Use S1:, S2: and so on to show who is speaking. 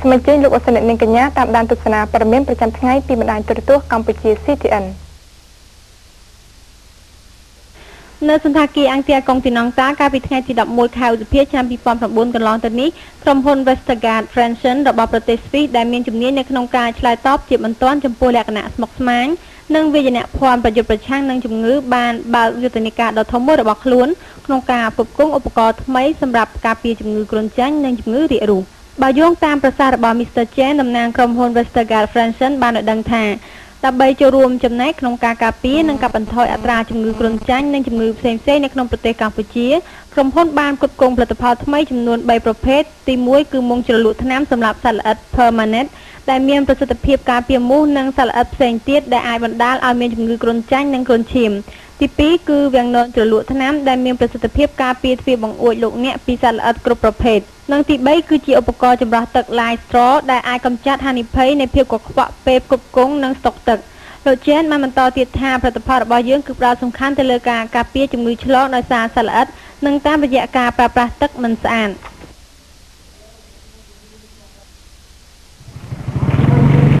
S1: សូមអញ្ជើញលោកអសនិកនាងកញ្ញាតាមដានទស្សនាព័ត៌មានប្រចាំថ្ងៃពីបណ្ដាញទូរទស្សន៍កម្ពុជា CTN
S2: នៅសន្តាគារអង្គារកុងទីណង់តាកាលពីថ្ងៃទី11ខែឧសភាឆ្នាំ2009កន្លងទៅនេះក្រុមហ៊ុន Westergaard Fransen របស់ប្រទេសស្វីសដែលមានជំនាញនៅក្នុងការឆ្លើយតបជាបន្ទាន់ចំពោះលក្ខណៈស្មុគស្មាញនិងវិជ្ជាភ័ណ្ឌប្រយុទ្ធប្រឆាំងនឹងជំងឺបានបើកយុទ្ធនាការដ៏ធំមួយរបស់ខ្លួនក្នុងការផ្គត់ផ្គង់ឧបករណ៍ថ្មីសម្រាប់ការពារជំងឺគ្រុនចាញ់និងជំងឺរាករូស បើយោងតាមប្រសាសន៍របស់ Mr. Chen តំណាងក្រុមហ៊ុន Westergaard Fransen បានឲ្យដឹងថាដើម្បីចូលរួមចំណែកក្នុងការការពារនិងកាត់បន្ថយអត្រាជំងឺគ្រុនចាញ់និងជំងឺផ្សេងៗនៅក្នុងប្រទេសកម្ពុជាក្រុមហ៊ុនបានផ្គត់ផ្គង់ផលិតផលថ្មីចំនួន3ប្រភេទទី1គឺមុងជ្រលក់ថ្នាំសម្រាប់សត្វល្អិត Permanent ដែលមានប្រសិទ្ធភាពការពារមូសនិងសត្វល្អិតផ្សេងទៀតដែលអាចបណ្ដាលឲ្យមានជំងឺគ្រុនចាញ់និងគ្រុនឈាមទី2គឺវាំងននជ្រលក់ថ្នាំដែលមានប្រសិទ្ធភាពការពារទ្វារបង្អួចលោកអ្នកពីសត្វល្អិតគ្រប់ប្រភេទនិងទី3គឺជាឧបករណ៍ចម្រោះទឹក Light Straw ដែលអាចកម្ចាត់ហានិភ័យនៃភាពកខ្វក់ពេលផ្គត់ផ្គង់និងស្តុកទឹកលោកជេនបានបន្តទៀតថាផលិតផលរបស់យើងគឺផ្ដោតសំខាន់ទៅលើការការពារជំងឺឆ្លងដោយសារសត្វល្អិតនិងតាមរយៈការប្រើប្រាស់ទឹកមិនស្អាត។